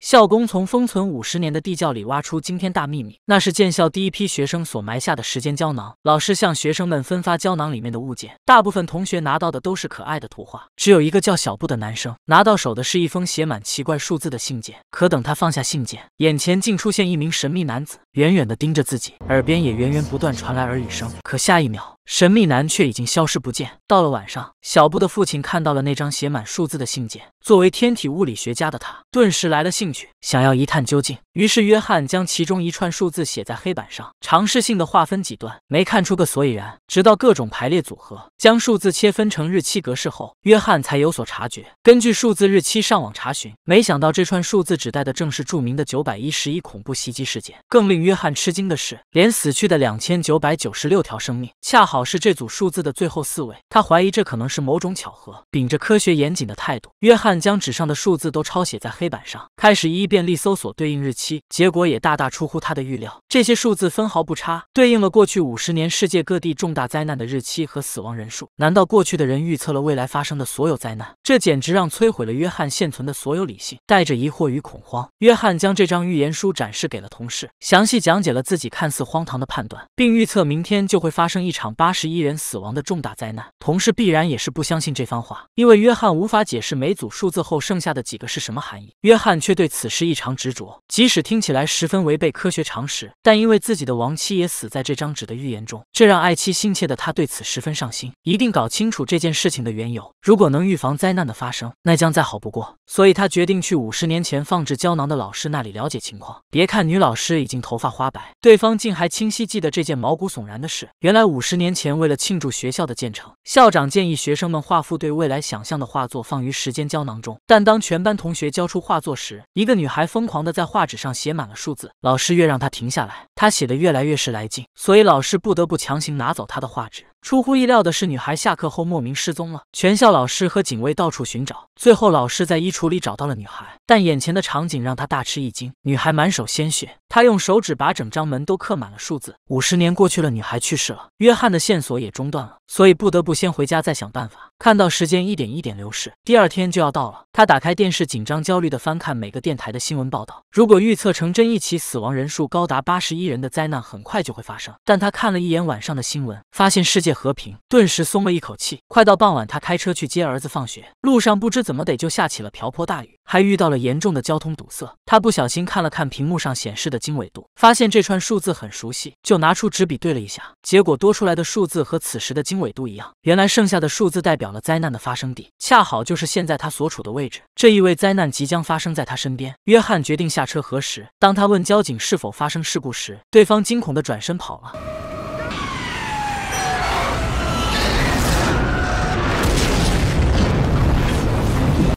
校工从封存五十年的地窖里挖出惊天大秘密，那是建校第一批学生所埋下的时间胶囊。老师向学生们分发胶囊里面的物件，大部分同学拿到的都是可爱的图画，只有一个叫小布的男生拿到手的是一封写满奇怪数字的信件。可等他放下信件，眼前竟出现一名神秘男子，远远的盯着自己，耳边也源源不断传来耳语声。可下一秒，神秘男却已经消失不见。到了晚上，小布的父亲看到了那张写满数字的信件，作为天体物理学家的他，顿时来了兴兴趣，想要一探究竟。于是，约翰将其中一串数字写在黑板上，尝试性的划分几段，没看出个所以然。直到各种排列组合，将数字切分成日期格式后，约翰才有所察觉。根据数字日期上网查询，没想到这串数字指代的正是著名的九百一十一恐怖袭击事件。更令约翰吃惊的是，连死去的两千九百九十六条生命，恰好是这组数字的最后四位。他怀疑这可能是某种巧合。秉着科学严谨的态度，约翰将纸上的数字都抄写在黑板上，开始一一便利搜索对应日期。结果也大大出乎他的预料，这些数字分毫不差，对应了过去五十年世界各地重大灾难的日期和死亡人数。难道过去的人预测了未来发生的所有灾难？这简直让摧毁了约翰现存的所有理性。带着疑惑与恐慌，约翰将这张预言书展示给了同事，详细讲解了自己看似荒唐的判断，并预测明天就会发生一场八十一人死亡的重大灾难。同事必然也是不相信这番话，因为约翰无法解释每组数字后剩下的几个是什么含义。约翰却对此事异常执着，即使。听起来十分违背科学常识，但因为自己的亡妻也死在这张纸的预言中，这让爱妻心切的他对此十分上心，一定搞清楚这件事情的缘由。如果能预防灾难的发生，那将再好不过。所以他决定去五十年前放置胶囊的老师那里了解情况。别看女老师已经头发花白，对方竟还清晰记得这件毛骨悚然的事。原来五十年前，为了庆祝学校的建成，校长建议学生们画幅对未来想象的画作放于时间胶囊中。但当全班同学交出画作时，一个女孩疯狂的在画纸上。写满了数字，老师越让她停下来，她写的越来越是来劲，所以老师不得不强行拿走她的画纸。出乎意料的是，女孩下课后莫名失踪了。全校老师和警卫到处寻找，最后老师在衣橱里找到了女孩。但眼前的场景让他大吃一惊：女孩满手鲜血，他用手指把整张门都刻满了数字。五十年过去了，女孩去世了，约翰的线索也中断了，所以不得不先回家再想办法。看到时间一点一点流逝，第二天就要到了，他打开电视，紧张焦虑地翻看每个电台的新闻报道。如果预测成真，一起死亡人数高达八十一人的灾难很快就会发生。但他看了一眼晚上的新闻，发现世界。和平，顿时松了一口气。快到傍晚，他开车去接儿子放学，路上不知怎么得就下起了瓢泼大雨，还遇到了严重的交通堵塞。他不小心看了看屏幕上显示的经纬度，发现这串数字很熟悉，就拿出纸笔对了一下，结果多出来的数字和此时的经纬度一样。原来剩下的数字代表了灾难的发生地，恰好就是现在他所处的位置。这意味灾难即将发生在他身边。约翰决定下车核实。当他问交警是否发生事故时，对方惊恐的转身跑了。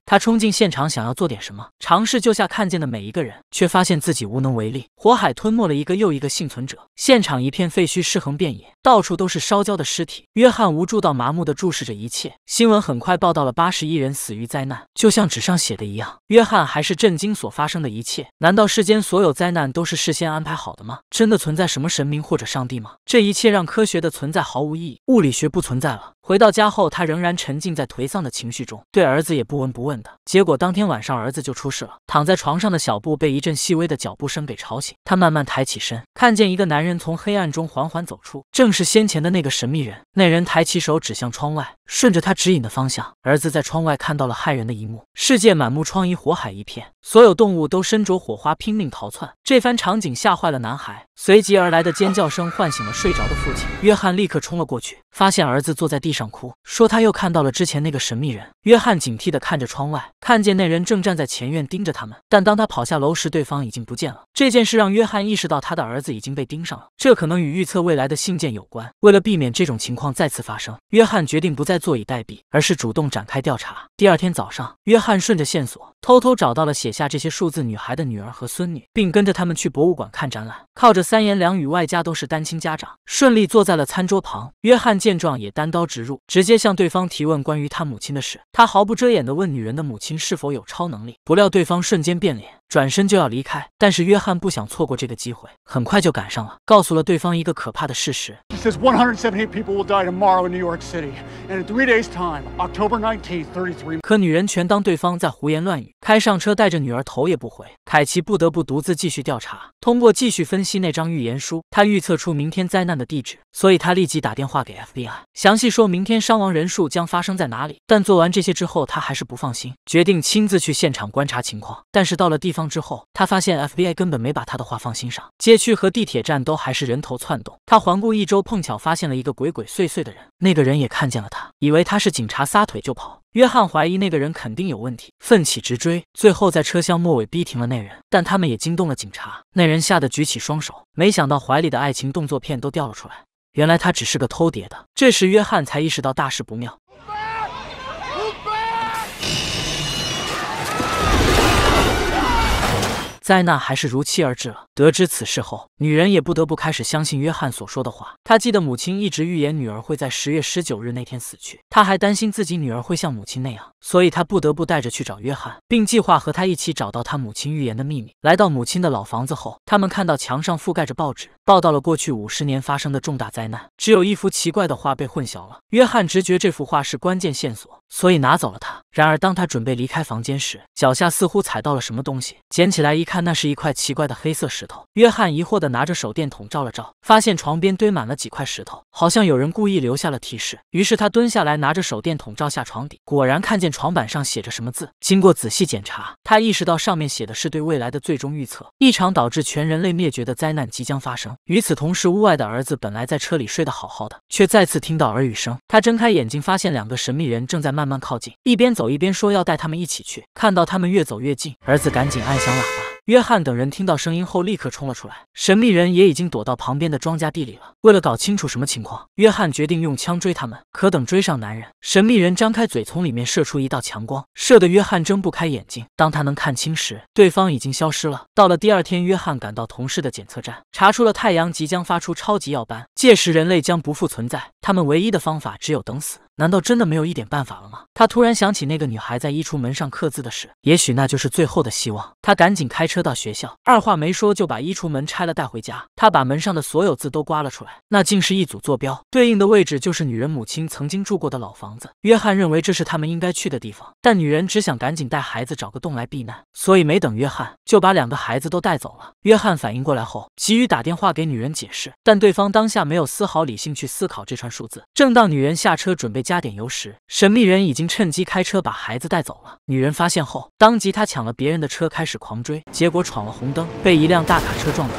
他冲进现场，想要做点什么，尝试救下看见的每一个人，却发现自己无能为力。火海吞没了一个又一个幸存者，现场一片废墟，尸横遍野，到处都是烧焦的尸体。约翰无助到麻木地注视着一切。新闻很快报道了八十一人死于灾难，就像纸上写的一样。约翰还是震惊所发生的一切。难道世间所有灾难都是事先安排好的吗？真的存在什么神明或者上帝吗？这一切让科学的存在毫无意义，物理学不存在了。回到家后，他仍然沉浸在颓丧的情绪中，对儿子也不闻不问的。结果当天晚上，儿子就出事了。躺在床上的小布被一阵细微的脚步声给吵醒，他慢慢抬起身，看见一个男人从黑暗中缓缓走出，正是先前的那个神秘人。那人抬起手指向窗外，顺着他指引的方向，儿子在窗外看到了骇人的一幕：世界满目疮痍，火海一片，所有动物都身着火花拼命逃窜。这番场景吓坏了男孩，随即而来的尖叫声唤醒了睡着的父亲。约翰立刻冲了过去，发现儿子坐在地上。哭，说他又看到了之前那个神秘人。约翰警惕地看着窗外，看见那人正站在前院盯着他他们。但当他跑下楼时，对方已经不见了。这件事让约翰意识到他的儿子已经被盯上了，这可能与预测未来的信件有关。为了避免这种情况再次发生，约翰决定不再坐以待毙，而是主动展开调查。第二天早上，约翰顺着线索偷偷找到了写下这些数字女孩的女儿和孙女，并跟着他们去博物馆看展览。靠着三言两语，外加都是单亲家长，顺利坐在了餐桌旁。约翰见状也单刀直入。直接向对方提问关于他母亲的事，他毫不遮掩地问女人的母亲是否有超能力，不料对方瞬间变脸，转身就要离开。但是约翰不想错过这个机会，很快就赶上了，告诉了对方一个可怕的事实。He says 178 people will die tomorrow in New York City, and in three days' time, October 19th, 33. 可女人全当对方在胡言乱语，开上车带着女儿头也不回。凯奇不得不独自继续调查，通过继续分析那张预言书，他预测出明天灾难的地址，所以他立即打电话给 FBI，详细说明天伤亡人数将发生在哪里。但做完这些之后，他还是不放心，决定亲自去现场观察情况。但是到了地方之后，他发现 FBI 根本没把他的话放心上，街区和地铁站都还是人头窜动。他环顾一周，碰巧发现了一个鬼鬼祟祟的人，那个人也看见了他，以为他是警察，撒腿就跑。约翰怀疑那个人肯定有问题，奋起直追，最后在车厢末尾逼停了那人。但他们也惊动了警察，那人吓得举起双手，没想到怀里的爱情动作片都掉了出来。原来他只是个偷碟的。这时约翰才意识到大事不妙。灾难还是如期而至了。得知此事后，女人也不得不开始相信约翰所说的话。她记得母亲一直预言女儿会在十月十九日那天死去，她还担心自己女儿会像母亲那样，所以她不得不带着去找约翰，并计划和他一起找到他母亲预言的秘密。来到母亲的老房子后，他们看到墙上覆盖着报纸，报道了过去五十年发生的重大灾难，只有一幅奇怪的画被混淆了。约翰直觉这幅画是关键线索，所以拿走了它。然而当他准备离开房间时，脚下似乎踩到了什么东西，捡起来一看，那是一块奇怪的黑色石头。约翰疑惑地拿着手电筒照了照，发现床边堆满了几块石头，好像有人故意留下了提示。于是他蹲下来，拿着手电筒照下床底，果然看见床板上写着什么字。经过仔细检查，他意识到上面写的是对未来的最终预测，一场导致全人类灭绝的灾难即将发生。与此同时，屋外的儿子本来在车里睡得好好的，却再次听到耳语声。他睁开眼睛，发现两个神秘人正在慢慢靠近，一边走一边说要带他们一起去。看到他们越走越近，儿子赶紧按响喇叭。约翰等人听到声音后，立刻冲了出来。神秘人也已经躲到旁边的庄稼地里了。为了搞清楚什么情况，约翰决定用枪追他们。可等追上男人，神秘人张开嘴，从里面射出一道强光，射得约翰睁不开眼睛。当他能看清时，对方已经消失了。到了第二天，约翰赶到同事的检测站，查出了太阳即将发出超级耀斑，届时人类将不复存在。他们唯一的方法只有等死。难道真的没有一点办法了吗？他突然想起那个女孩在衣橱门上刻字的事，也许那就是最后的希望。他赶紧开车到学校，二话没说就把衣橱门拆了带回家。他把门上的所有字都刮了出来，那竟是一组坐标，对应的位置就是女人母亲曾经住过的老房子。约翰认为这是他们应该去的地方，但女人只想赶紧带孩子找个洞来避难，所以没等约翰就把两个孩子都带走了。约翰反应过来后，急于打电话给女人解释，但对方当下没有丝毫理性去思考这串数字。正当女人下车准备加点油时，神秘人已经趁机开车把孩子带走了。女人发现后，当即她抢了别人的车开始狂追，结果闯了红灯，被一辆大卡车撞倒。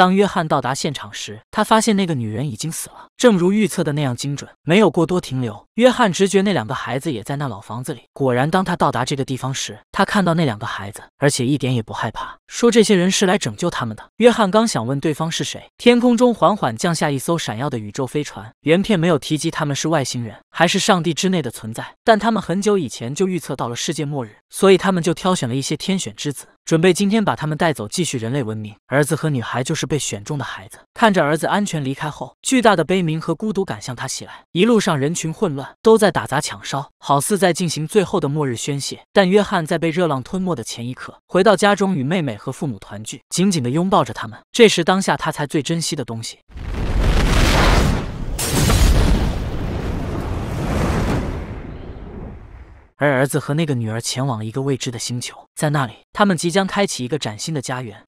当约翰到达现场时，他发现那个女人已经死了，正如预测的那样精准，没有过多停留。约翰直觉那两个孩子也在那老房子里。果然，当他到达这个地方时，他看到那两个孩子，而且一点也不害怕，说这些人是来拯救他们的。约翰刚想问对方是谁，天空中缓缓降下一艘闪耀的宇宙飞船。原片没有提及他们是外星人还是上帝之内的存在，但他们很久以前就预测到了世界末日，所以他们就挑选了一些天选之子，准备今天把他们带走，继续人类文明。儿子和女孩就是被选中的孩子。看着儿子安全离开后，巨大的悲鸣和孤独感向他袭来。一路上人群混乱，都在打砸抢烧，好似在进行最后的末日宣泄。但约翰在被热浪吞没的前一刻，回到家中与妹妹和父母团聚，紧紧地拥抱着他们。这时当下他才最珍惜的东西。而儿子和那个女儿前往了一个未知的星球，在那里，他们即将开启一个崭新的家园。